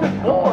broken.